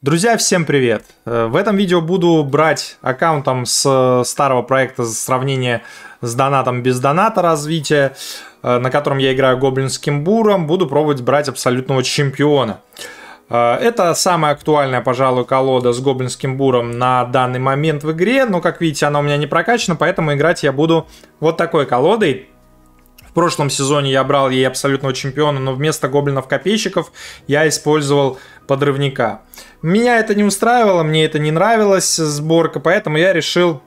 Друзья, всем привет! Э, в этом видео буду брать аккаунтом с старого проекта сравнения с донатом без доната развития, э, на котором я играю гоблинским буром, буду пробовать брать абсолютного чемпиона. Э, это самая актуальная, пожалуй, колода с гоблинским буром на данный момент в игре, но, как видите, она у меня не прокачана, поэтому играть я буду вот такой колодой. В прошлом сезоне я брал ей абсолютного чемпиона, но вместо гоблинов-копейщиков я использовал подрывника. Меня это не устраивало, мне это не нравилась сборка, поэтому я решил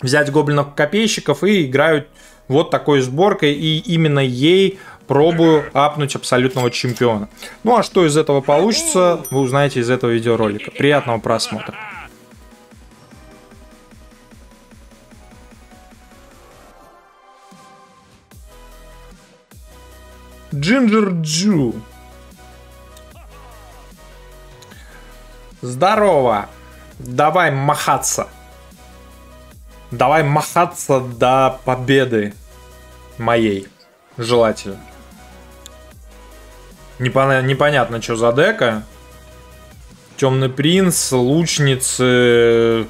взять гоблинов-копейщиков и играю вот такой сборкой, и именно ей пробую апнуть абсолютного чемпиона. Ну а что из этого получится, вы узнаете из этого видеоролика. Приятного просмотра. Джинджер Джу. Здорово. Давай махаться. Давай махаться до победы моей. Желательно. Непон... Непонятно, что за дека. Темный принц, лучницы,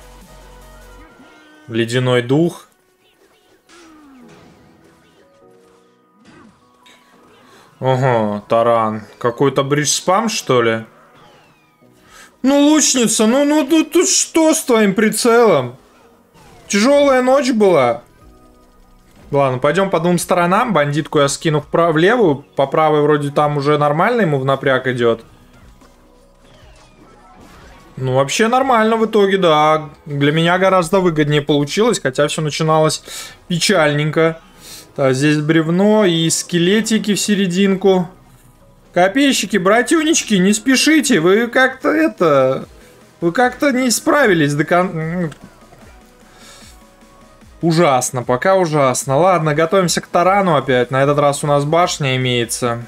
ледяной дух. Ого, таран. Какой-то бридж спам, что ли? Ну, лучница, ну, ну, ну, тут что с твоим прицелом? Тяжелая ночь была. Ладно, пойдем по двум сторонам. Бандитку я скину вправо, в левую. По правой вроде там уже нормально ему в напряг идет. Ну, вообще нормально в итоге, да. Для меня гораздо выгоднее получилось, хотя все начиналось печальненько. Так, здесь бревно и скелетики в серединку. Копейщики, братюнички, не спешите, вы как-то это... Вы как-то не справились до кон... Ужасно, пока ужасно. Ладно, готовимся к тарану опять. На этот раз у нас башня имеется.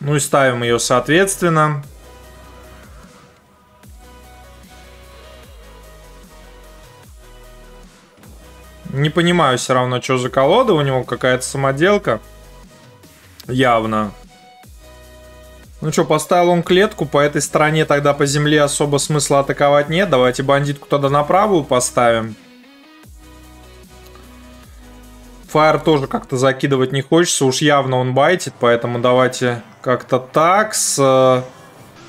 Ну и ставим ее соответственно. Не понимаю все равно, что за колода. У него какая-то самоделка. Явно. Ну что, поставил он клетку, по этой стороне тогда по земле особо смысла атаковать нет. Давайте бандитку тогда на правую поставим. Фаер тоже как-то закидывать не хочется, уж явно он байтит, поэтому давайте как-то так, с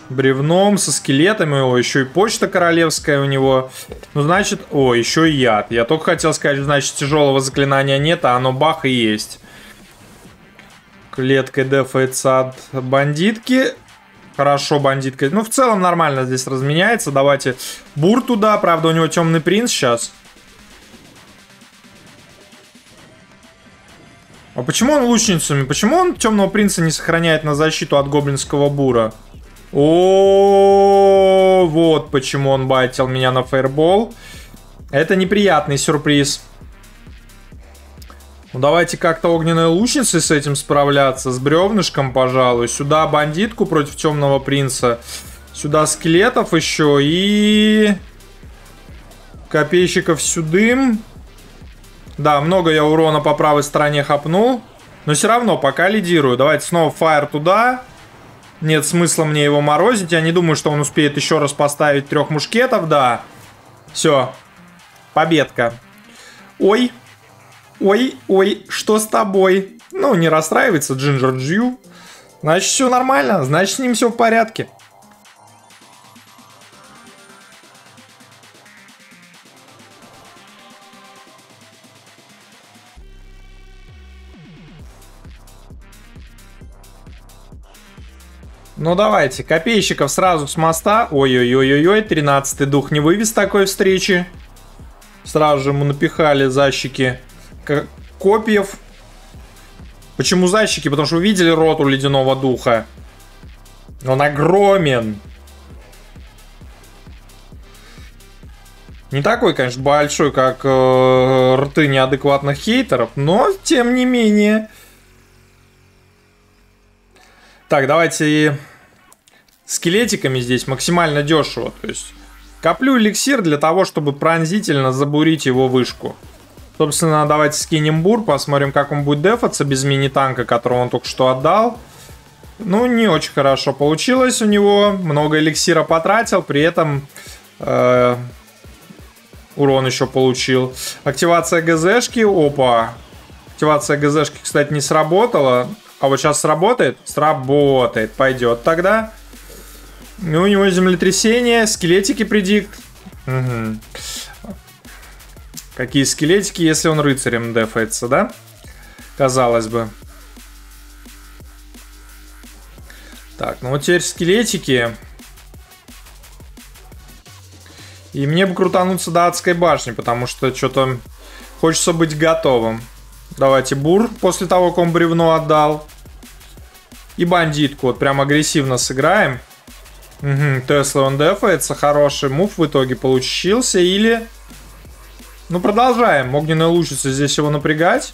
бревном, со скелетами, о, еще и почта королевская у него. Ну, значит, о, еще и яд. Я только хотел сказать, значит, тяжелого заклинания нет, а оно бах и есть. Клеткой дефается от бандитки. Хорошо, бандитка. Ну, в целом нормально здесь разменяется. Давайте бур туда. Правда, у него темный принц сейчас. А почему он лучницами? Почему он темного принца не сохраняет на защиту от гоблинского бура? О, вот почему он байтил меня на фейербол. Это неприятный сюрприз. Ну давайте как-то огненной лучницей с этим справляться. С бревнышком, пожалуй. Сюда бандитку против темного принца. Сюда скелетов еще и... Копейщиков сюдым. Да, много я урона по правой стороне хапнул. Но все равно пока лидирую. Давайте снова фаер туда. Нет смысла мне его морозить. Я не думаю, что он успеет еще раз поставить трех мушкетов. Да. Все. Победка. Ой. Ой, ой, что с тобой? Ну, не расстраивается Джинджер Джью. Значит, все нормально. Значит, с ним все в порядке. Ну давайте, копейщиков сразу с моста. Ой-ой-ой-ой-ой, 13 дух не вывез такой встречи. Сразу же ему напихали защики копьев. Почему защики? Потому что вы видели рот у ледяного духа. Он огромен. Не такой, конечно, большой, как э, рты неадекватных хейтеров, но тем не менее. Так, давайте скелетиками здесь максимально дешево. То есть коплю эликсир для того, чтобы пронзительно забурить его вышку. Собственно, давайте скинем бур, посмотрим, как он будет дефаться без мини-танка, которого он только что отдал. Ну, не очень хорошо получилось у него. Много эликсира потратил, при этом э, урон еще получил. Активация ГЗшки. Опа. Активация ГЗшки, кстати, не сработала. А вот сейчас сработает? Сработает. Пойдет тогда. Ну, у него землетрясение, скелетики предикт. Угу. Какие скелетики, если он рыцарем дефается, да? Казалось бы. Так, ну вот теперь скелетики. И мне бы крутануться до адской башни, потому что что-то хочется быть готовым. Давайте бур после того, как он бревно отдал. И бандитку. Вот прям агрессивно сыграем. Угу, Тесла он дефается. Хороший мув в итоге получился. Или... Ну, продолжаем. Огненная лучница здесь его напрягать.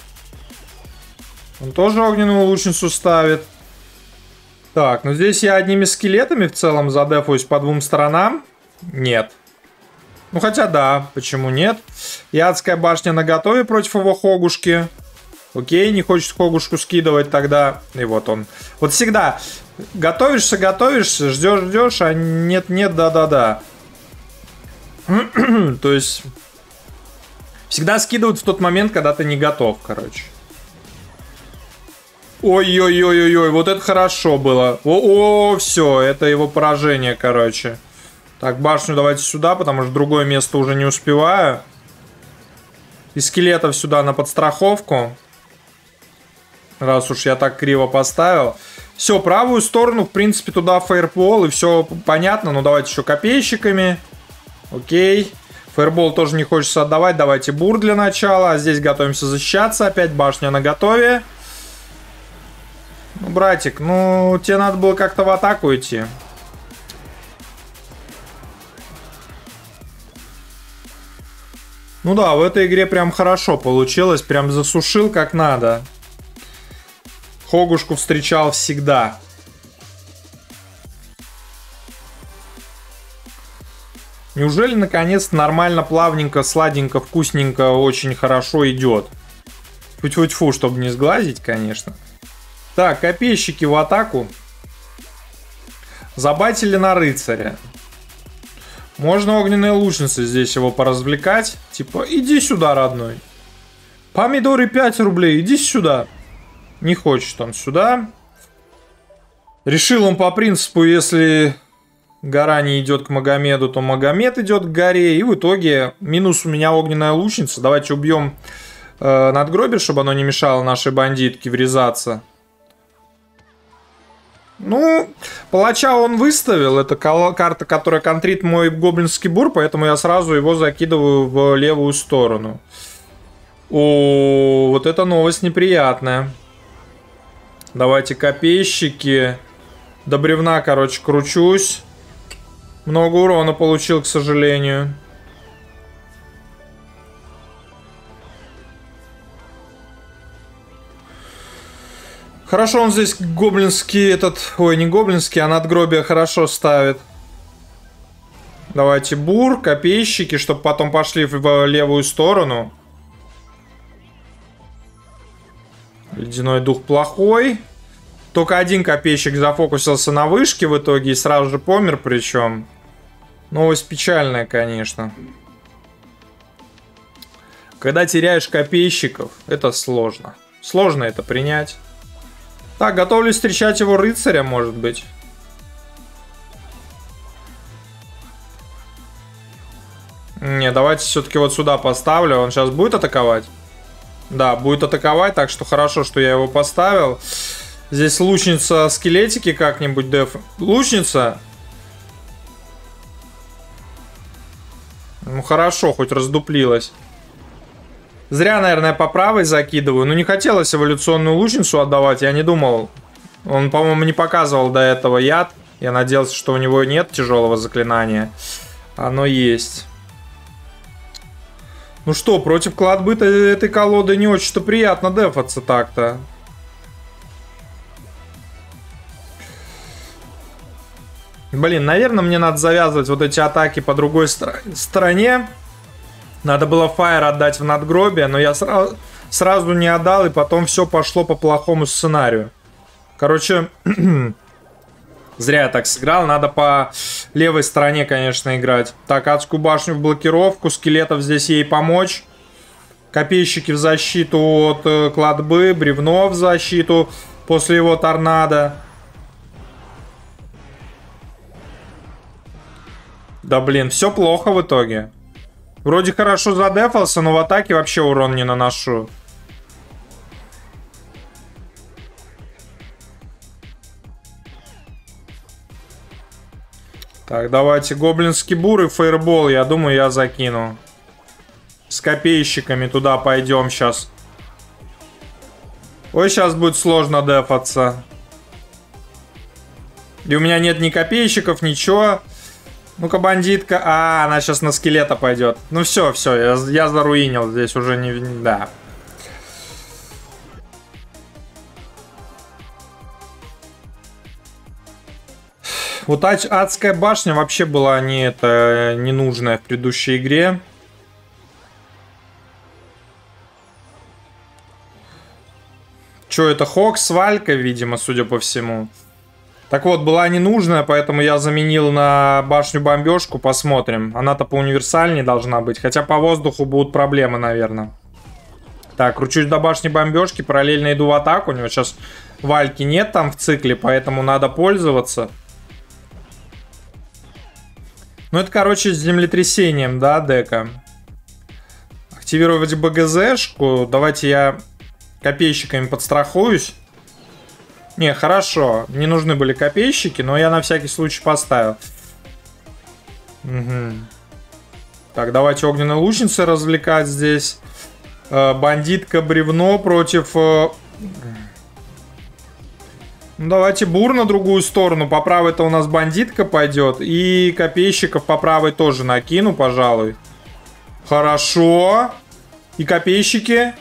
Он тоже огненную лучницу ставит. Так, ну здесь я одними скелетами в целом задефуюсь по двум сторонам. Нет. Ну хотя да, почему нет? И адская башня на готове против его хогушки. Окей, не хочет хогушку скидывать тогда. И вот он. Вот всегда готовишься, готовишься, ждешь, ждешь, а нет, нет, да, да, да. То есть всегда скидывают в тот момент, когда ты не готов, короче. Ой-ой-ой-ой-ой, вот это хорошо было. О, о, все, это его поражение, короче. Так, башню давайте сюда, потому что другое место уже не успеваю. И скелетов сюда на подстраховку. Раз уж я так криво поставил. Все, правую сторону, в принципе, туда фаербол, и все понятно. Ну, давайте еще копейщиками. Окей. Фаербол тоже не хочется отдавать. Давайте бур для начала. Здесь готовимся защищаться. Опять башня на готове. Ну, братик, ну, тебе надо было как-то в атаку идти. Ну да, в этой игре прям хорошо получилось. Прям засушил как надо. Хогушку встречал всегда. Неужели наконец нормально, плавненько, сладенько, вкусненько, очень хорошо идет? Фу-фу-фу, чтобы не сглазить, конечно. Так, копейщики в атаку. Забатили на рыцаря. Можно огненные лучницы здесь его поразвлекать. Типа, иди сюда, родной. Помидоры 5 рублей, иди сюда. Не хочет он сюда. Решил он по принципу, если гора не идет к Магомеду, то Магомед идет к горе. И в итоге минус у меня огненная лучница. Давайте убьем э, надгробие, чтобы оно не мешало нашей бандитке врезаться. Ну, палача он выставил. Это карта, которая контрит мой гоблинский бур, поэтому я сразу его закидываю в левую сторону. О, вот эта новость неприятная. Давайте копейщики. До бревна, короче, кручусь. Много урона получил, к сожалению. Хорошо он здесь гоблинский этот... Ой, не гоблинский, а надгробие хорошо ставит. Давайте бур, копейщики, чтобы потом пошли в левую сторону. Ледяной дух плохой. Только один копейщик зафокусился на вышке в итоге и сразу же помер причем. Новость печальная, конечно. Когда теряешь копейщиков, это сложно. Сложно это принять. Так, готовлюсь встречать его рыцаря, может быть. Не, давайте все-таки вот сюда поставлю. Он сейчас будет атаковать? Да, будет атаковать, так что хорошо, что я его поставил. Здесь лучница скелетики как-нибудь деф. Лучница? Хорошо, хоть раздуплилась. Зря, наверное, по правой закидываю. Ну, не хотелось эволюционную лучницу отдавать. Я не думал. Он, по-моему, не показывал до этого яд. Я надеялся, что у него нет тяжелого заклинания. Оно есть. Ну что, против кладбыта этой колоды не очень-то приятно дефаться так-то. Блин, наверное, мне надо завязывать вот эти атаки по другой стороне. Надо было фаер отдать в надгробие, но я сразу, сразу не отдал, и потом все пошло по плохому сценарию. Короче, зря я так сыграл. Надо по левой стороне, конечно, играть. Так, адскую башню в блокировку. Скелетов здесь ей помочь. Копейщики в защиту от э, кладбы. Бревно в защиту после его торнадо. Да блин, все плохо в итоге. Вроде хорошо задефался, но в атаке вообще урон не наношу. Так, давайте гоблинский бур и фейербол, я думаю, я закину. С копейщиками туда пойдем сейчас. Ой, сейчас будет сложно дефаться. И у меня нет ни копейщиков, ничего. Ну-ка, бандитка. А, она сейчас на скелета пойдет. Ну все, все, я, я заруинил. Здесь уже не... Да. Вот адская башня вообще была не это ненужная в предыдущей игре. Что это, Хок с Валькой, видимо, судя по всему. Так вот, была ненужная, поэтому я заменил на башню бомбежку, посмотрим. Она-то по универсальней должна быть, хотя по воздуху будут проблемы, наверное. Так, кручусь до башни бомбежки, параллельно иду в атаку. У него сейчас Вальки нет там в цикле, поэтому надо пользоваться. Ну, это, короче, с землетрясением, да, дека. Активировать БГЗшку. Давайте я копейщиками подстрахуюсь. Не, хорошо. Не нужны были копейщики, но я на всякий случай поставил. Угу. Так, давайте огненные лучницы развлекать здесь. Э, бандитка бревно против... Э, ну, давайте бур на другую сторону. По правой-то у нас бандитка пойдет. И копейщиков по правой тоже накину, пожалуй. Хорошо. И копейщики.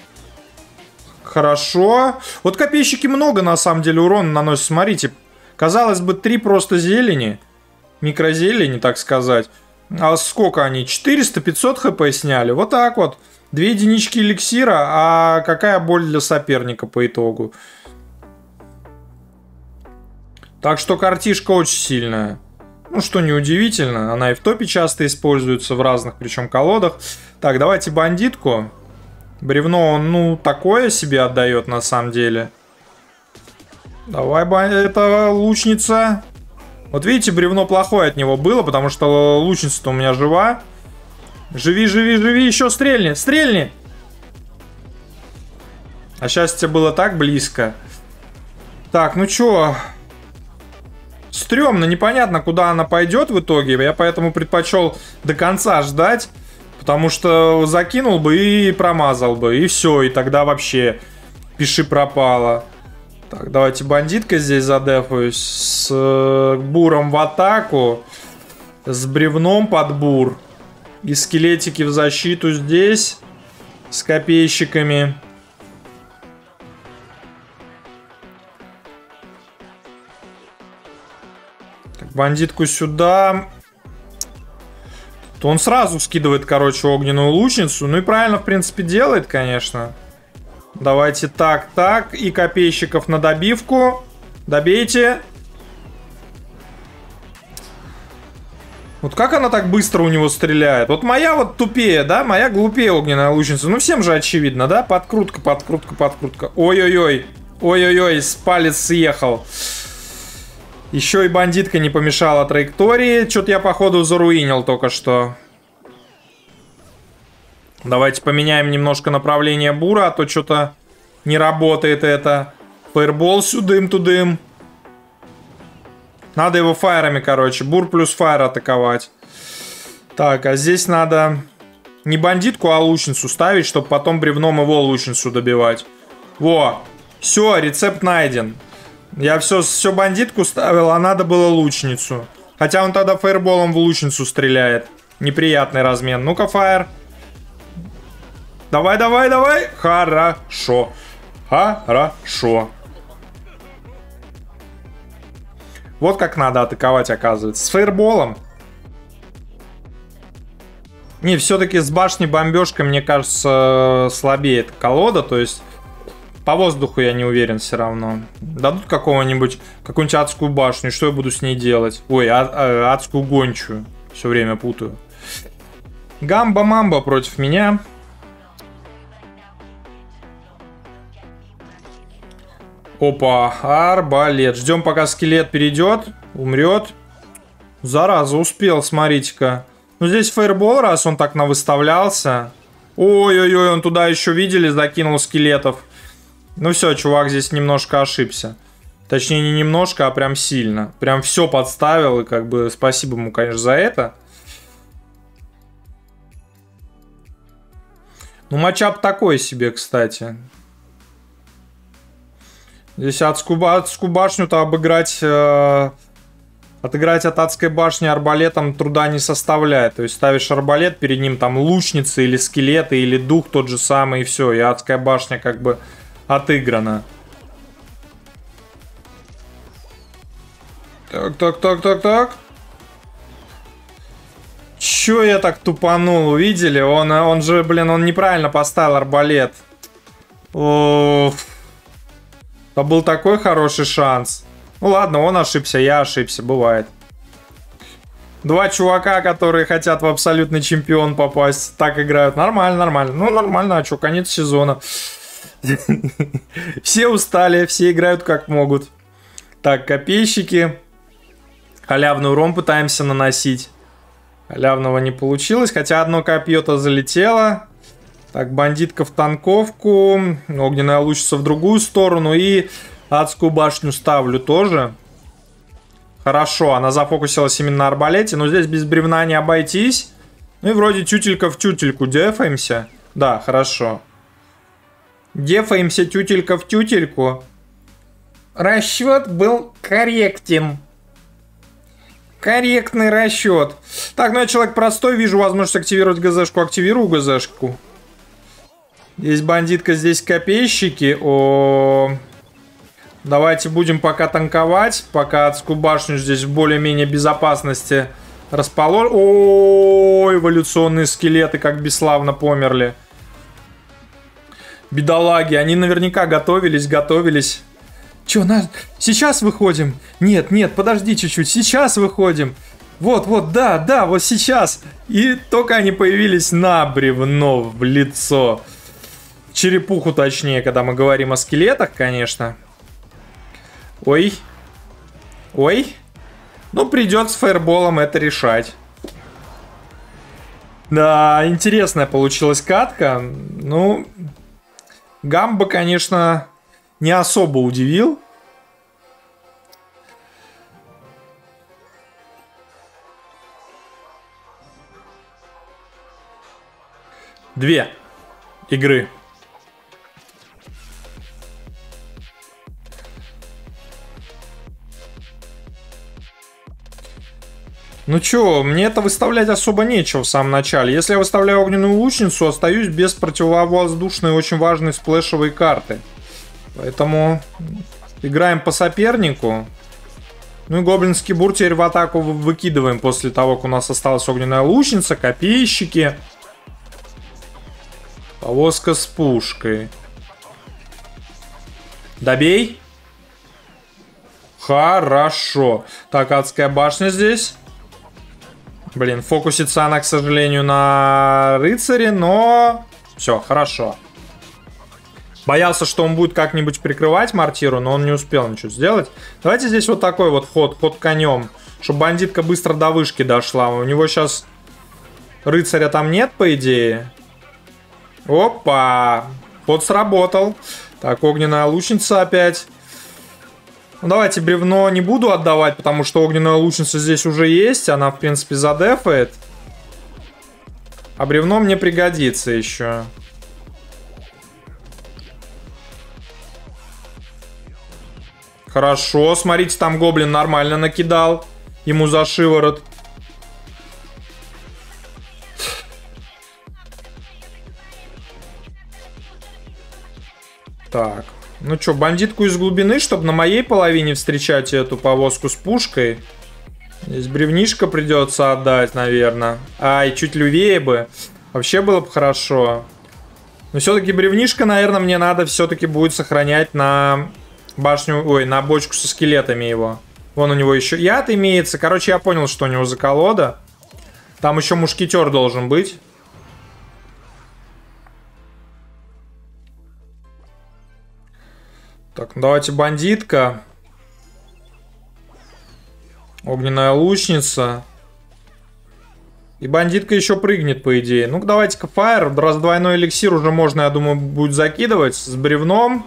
Хорошо. Вот копейщики много, на самом деле, урона наносят. Смотрите. Казалось бы, три просто зелени. Микрозелени, так сказать. А сколько они? 400-500 хп сняли. Вот так вот. Две единички эликсира, а какая боль для соперника по итогу. Так что картишка очень сильная. Ну, что неудивительно, она и в топе часто используется в разных, причем колодах. Так, давайте бандитку. Бревно, он, ну, такое себе отдает на самом деле. Давай, это лучница. Вот видите, бревно плохое от него было, потому что лучница-то у меня жива. Живи, живи, живи, еще стрельни, стрельни! А счастье было так близко. Так, ну чё, стрёмно, непонятно, куда она пойдет в итоге. Я поэтому предпочел до конца ждать. Потому что закинул бы и промазал бы. И все, и тогда вообще пиши пропало. Так, давайте бандитка здесь задефаюсь. С э, буром в атаку. С бревном под бур. И скелетики в защиту здесь. С копейщиками. бандитку сюда. То он сразу скидывает, короче, огненную лучницу. Ну и правильно, в принципе, делает, конечно. Давайте так, так. И копейщиков на добивку. Добейте. Вот как она так быстро у него стреляет? Вот моя вот тупее, да? Моя глупее огненная лучница. Ну всем же очевидно, да? Подкрутка, подкрутка, подкрутка. Ой-ой-ой. Ой-ой-ой, с палец съехал. Еще и бандитка не помешала траектории. Что-то я, походу, заруинил только что. Давайте поменяем немножко направление бура, а то что-то не работает это. Фаербол сюдым-тудым. Надо его фаерами, короче. Бур плюс фаер атаковать. Так, а здесь надо не бандитку, а лучницу ставить, чтобы потом бревном его лучницу добивать. Во! Все, рецепт найден. Я все, все бандитку ставил, а надо было лучницу. Хотя он тогда фаерболом в лучницу стреляет. Неприятный размен. Ну-ка, фаер. Давай, давай, давай. Хорошо. Хорошо. Вот как надо атаковать, оказывается. С фаерболом. Не, все-таки с башней бомбежкой, мне кажется, слабее эта колода. То есть По воздуху я не уверен все равно. Дадут какого-нибудь, какую-нибудь адскую башню, что я буду с ней делать? Ой, а, а, адскую гончую. Все время путаю. Гамба-мамба против меня. Опа, арбалет. Ждем, пока скелет перейдет, умрет. Зараза, успел, смотрите-ка. Ну, здесь фейербол, раз он так навыставлялся. Ой-ой-ой, он туда еще, видели, закинул скелетов. Ну все, чувак здесь немножко ошибся. Точнее, не немножко, а прям сильно. Прям все подставил, и как бы спасибо ему, конечно, за это. Ну, матчап такой себе, кстати. Здесь адскую, адскую башню-то обыграть... Э, отыграть от адской башни арбалетом труда не составляет. То есть ставишь арбалет, перед ним там лучницы или скелеты, или дух тот же самый, и все. И адская башня как бы отыграна. Так, так, так, так, так. Чё я так тупанул, видели? Он, он же, блин, он неправильно поставил арбалет. Уф. Это был такой хороший шанс. Ну ладно, он ошибся, я ошибся, бывает. Два чувака, которые хотят в абсолютный чемпион попасть, так играют. Nормально, нормально. Ну, нормально, а что, конец сезона. Все устали, все играют как могут. Так, копейщики. Халявный урон пытаемся наносить. Халявного не получилось, хотя одно копье-то залетело. Так, бандитка в танковку. Огненная лучится в другую сторону. И адскую башню ставлю тоже. Хорошо, она зафокусилась именно на арбалете. Но здесь без бревна не обойтись. Ну и вроде тютелька в тютельку дефаемся. Да, хорошо. Дефаемся тютелька в тютельку. Расчет был корректен. Корректный расчет. Так, ну я человек простой, вижу возможность активировать ГЗшку, активирую ГЗшку. Есть бандитка, здесь копейщики. О, Давайте будем пока танковать, пока адскую башню здесь в более-менее безопасности расположим. О, эволюционные скелеты как бесславно померли. Бедолаги, они наверняка готовились, готовились. Чё, на... сейчас выходим? Нет, нет, подожди чуть-чуть, сейчас выходим. Вот, вот, да, да, вот сейчас. И только они появились на бревно в лицо черепуху точнее, когда мы говорим о скелетах, конечно. Ой. Ой. Ну, придется фаерболом это решать. Да, интересная получилась катка. Ну, Гамба, конечно, не особо удивил. Две игры Ну чё, мне это выставлять особо нечего в самом начале. Если я выставляю огненную лучницу, остаюсь без противовоздушной очень важной сплэшевой карты. Поэтому играем по сопернику. Ну и гоблинский бур теперь в атаку выкидываем после того, как у нас осталась огненная лучница, копейщики. Повозка с пушкой. Добей. Хорошо. Так, адская башня здесь. Блин, фокусится она, к сожалению, на рыцаре, но... Все, хорошо. Боялся, что он будет как-нибудь прикрывать мортиру, но он не успел ничего сделать. Давайте здесь вот такой вот ход, ход конем. Чтобы бандитка быстро до вышки дошла. У него сейчас рыцаря там нет, по идее. Опа! Ход сработал. Так, огненная лучница опять. Ну, давайте бревно не буду отдавать, потому что огненная лучница здесь уже есть. Она, в принципе, задефает. А бревно мне пригодится еще. Хорошо, смотрите, там гоблин нормально накидал. Ему за шиворот. Так. Ну что, бандитку из глубины, чтобы на моей половине встречать эту повозку с пушкой. Здесь бревнишко придется отдать, наверное. Ай, чуть левее бы. Вообще было бы хорошо. Но все-таки бревнишко, наверное, мне надо все-таки будет сохранять на башню, ой, на бочку со скелетами его. Вон у него еще яд имеется. Короче, я понял, что у него за колода. Там еще мушкетер должен быть. Так, давайте бандитка. Огненная лучница. И бандитка еще прыгнет, по идее. Ну-ка, давайте-ка фаер. Раз двойной эликсир уже можно, я думаю, будет закидывать с бревном.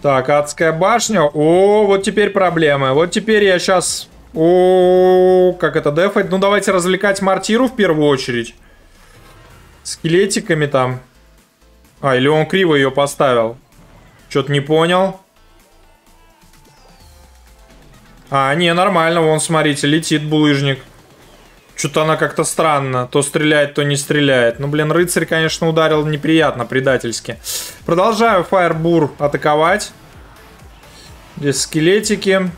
Так, адская башня. О, вот теперь проблемы. Вот теперь я сейчас... О, как это дефать? Ну, давайте развлекать мартиру в первую очередь. Скелетиками там. А, или он криво ее поставил. Что-то не понял. А, не, нормально. Вон, смотрите, летит булыжник. Что-то она как-то странно. То стреляет, то не стреляет. Ну, блин, рыцарь, конечно, ударил неприятно, предательски. Продолжаю Фаербур атаковать. Здесь скелетики.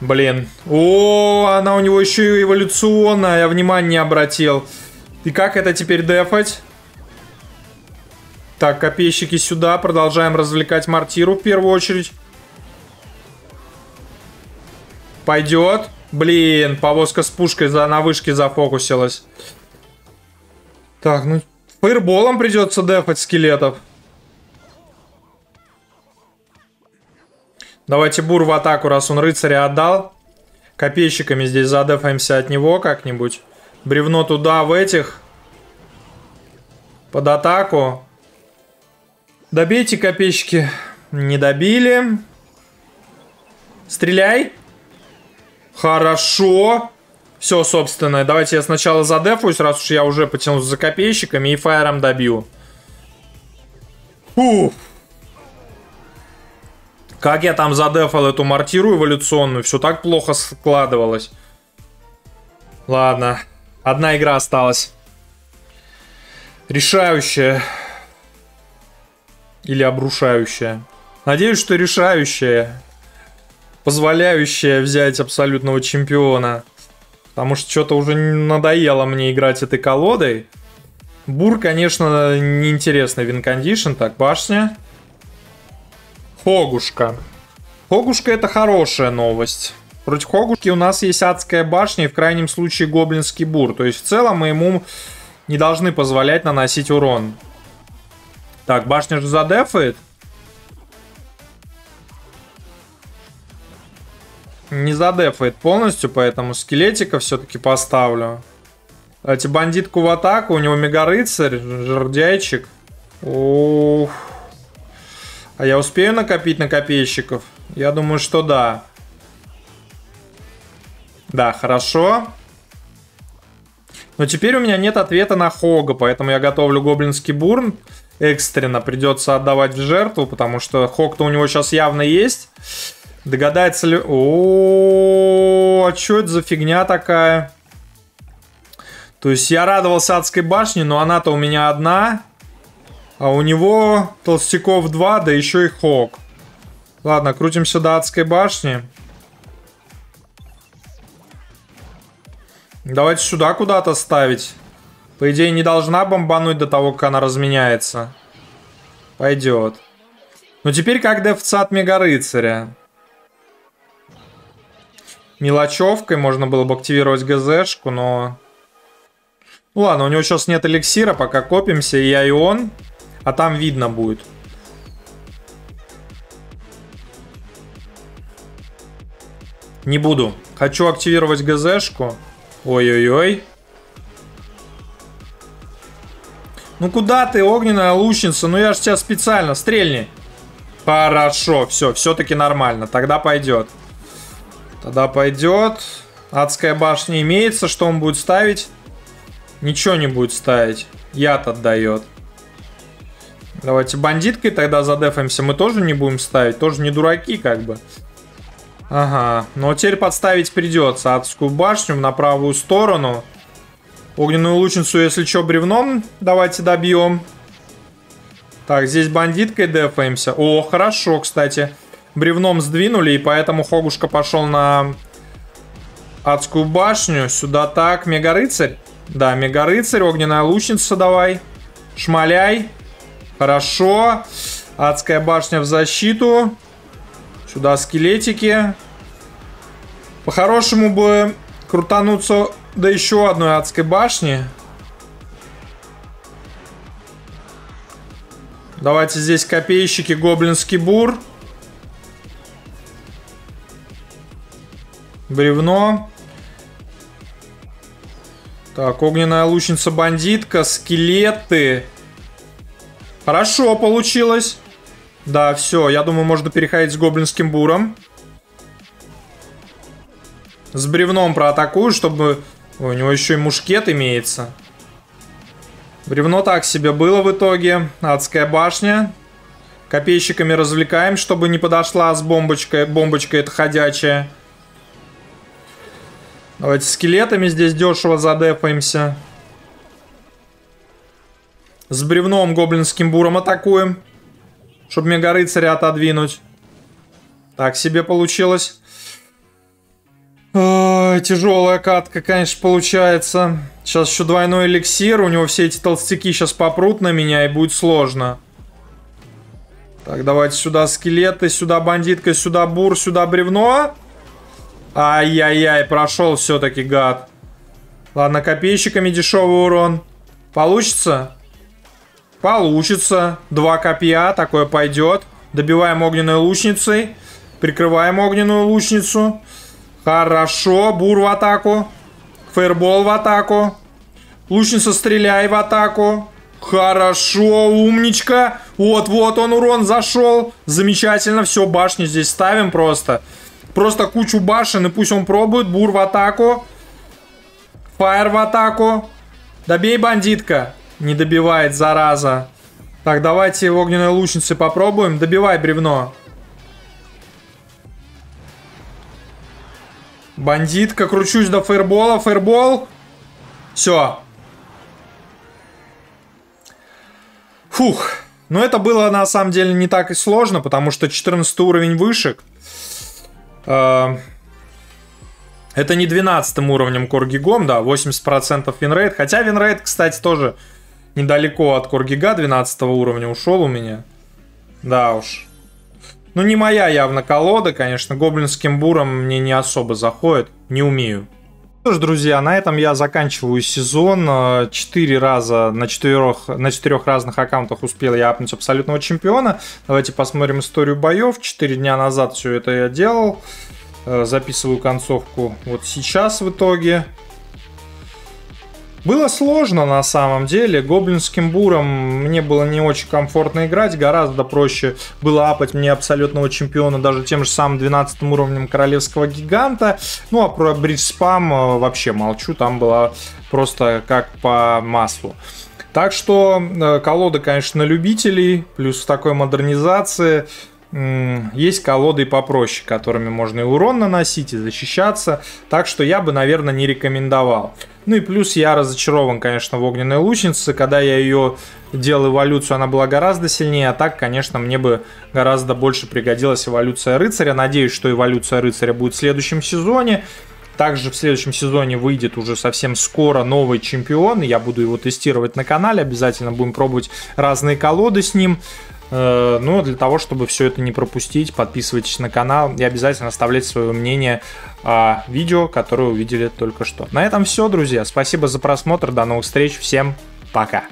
Блин. О, она у него еще и эволюционная. Я внимания не обратил. И как это теперь дефать? Так, копейщики сюда. Продолжаем развлекать мортиру в первую очередь. Пойдет. Блин, повозка с пушкой за, на вышке зафокусилась. Так, ну, фаерболом придется дефать скелетов. Давайте бур в атаку, раз он рыцаря отдал. Копейщиками здесь задефаемся от него как-нибудь. Бревно туда, в этих. Под атаку. Добейте, копейщики. Не добили. Стреляй. Хорошо. Все, собственно, давайте я сначала задефуюсь, раз уж я уже потянулся за копейщиками, и фаером добью. Фух. Как я там задефал эту мортиру эволюционную, все так плохо складывалось. Ладно, одна игра осталась. Решающая. Или обрушающая. Надеюсь, что решающая позволяющая взять абсолютного чемпиона. Потому что что-то уже надоело мне играть этой колодой. Бур, конечно, неинтересный винкондишн. Так, башня. Хогушка. Хогушка это хорошая новость. Против Хогушки у нас есть адская башня и в крайнем случае гоблинский бур. То есть в целом мы ему не должны позволять наносить урон. Так, башня же задефает. не задефает полностью, поэтому скелетика все-таки поставлю. Давайте бандитку в атаку, у него мега-рыцарь, жердяйчик. Ух. А я успею накопить на копейщиков? Я думаю, что да. Да, хорошо. Но теперь у меня нет ответа на Хога, поэтому я готовлю гоблинский бурн. Экстренно придется отдавать в жертву, потому что Хог-то у него сейчас явно есть. Догадается ли... О, а что это за фигня такая? То есть я радовался адской башне, но она-то у меня одна. А у него толстяков два, да еще и хок. Ладно, крутимся до адской башни. Давайте сюда куда-то ставить. По идее, не должна бомбануть до того, как она разменяется. Пойдет. Но теперь как дефца от Мега Рыцаря мелочевкой можно было бы активировать ГЗшку, но... Ну ладно, у него сейчас нет эликсира, пока копимся, и я, и он. А там видно будет. Не буду. Хочу активировать ГЗшку. Ой-ой-ой. Ну куда ты, огненная лучница? Ну я же тебя специально, стрельни. Хорошо, все, все-таки нормально. Тогда пойдет. Тогда пойдет. Адская башня имеется. Что он будет ставить? Ничего не будет ставить. Яд отдает. Давайте бандиткой тогда задефаемся. Мы тоже не будем ставить. Тоже не дураки как бы. Ага. Но теперь подставить придется. Адскую башню на правую сторону. Огненную лучницу, если что, бревном давайте добьем. Так, здесь бандиткой дефаемся. О, хорошо, кстати бревном сдвинули, и поэтому Хогушка пошел на адскую башню. Сюда так, Мега-рыцарь. Да, Мега-рыцарь, огненная лучница давай. Шмаляй. Хорошо. Адская башня в защиту. Сюда скелетики. По-хорошему бы крутануться до еще одной адской башни. Давайте здесь копейщики, гоблинский бур. Бревно. Так, огненная лучница бандитка, скелеты. Хорошо получилось. Да, все, я думаю, можно переходить с гоблинским буром. С бревном проатакую, чтобы... Ой, у него еще и мушкет имеется. Бревно так себе было в итоге. Адская башня. Копейщиками развлекаем, чтобы не подошла с бомбочкой. Бомбочка это ходячая. Давайте скелетами здесь дешево задефаемся. С бревном гоблинским буром атакуем. Чтобы мега-рыцаря отодвинуть. Так себе получилось. Ой, тяжелая катка, конечно, получается. Сейчас еще двойной эликсир. У него все эти толстяки сейчас попрут на меня и будет сложно. Так, давайте сюда скелеты, сюда бандитка, сюда бур, сюда бревно. Ай-яй-яй, прошел все-таки гад. Ладно, копейщиками дешевый урон. Получится? Получится. Два копья, такое пойдет. Добиваем огненной лучницей. Прикрываем огненную лучницу. Хорошо, бур в атаку. Фейербол в атаку. Лучница, стреляй в атаку. Хорошо, умничка. Вот-вот он урон зашел. Замечательно, все, башню здесь ставим просто. Просто кучу башен, и пусть он пробует. Бур в атаку. Фаер в атаку. Добей бандитка. Не добивает, зараза. Так, давайте в огненной лучнице попробуем. Добивай бревно. Бандитка, кручусь до фейербола. Fireball. Все. Фух. Но это было на самом деле не так и сложно, потому что 14 уровень вышек. А, это не 12 уровнем Коргигом, да, 80% винрейт. Хотя винрейт, кстати, тоже недалеко от Коргига 12 уровня ушел у меня. Да уж. Ну, не моя явно колода, конечно. Гоблинским буром мне не особо заходит. Не умею. Что ж, друзья, на этом я заканчиваю сезон. Четыре раза на четырех, на четырех разных аккаунтах успел я апнуть абсолютного чемпиона. Давайте посмотрим историю боев. Четыре дня назад все это я делал. Э, записываю концовку вот сейчас в итоге. Было сложно на самом деле. Гоблинским буром мне было не очень комфортно играть. Гораздо проще было апать мне абсолютного чемпиона даже тем же самым 12 уровнем королевского гиганта. Ну а про бридж спам э, вообще молчу. Там было просто как по маслу. Так что э, колода, конечно, любителей, плюс такой модернизации есть колоды попроще, которыми можно и урон наносить, и защищаться. Так что я бы, наверное, не рекомендовал. Ну и плюс я разочарован, конечно, в огненной лучнице. Когда я ее делал эволюцию, она была гораздо сильнее. А так, конечно, мне бы гораздо больше пригодилась эволюция рыцаря. Надеюсь, что эволюция рыцаря будет в следующем сезоне. Также в следующем сезоне выйдет уже совсем скоро новый чемпион. Я буду его тестировать на канале. Обязательно будем пробовать разные колоды с ним. Э, ну, для того, чтобы все это не пропустить, подписывайтесь на канал и обязательно оставляйте свое мнение о видео, которое увидели только что. На этом все, друзья. Спасибо за просмотр. До новых встреч. Всем пока.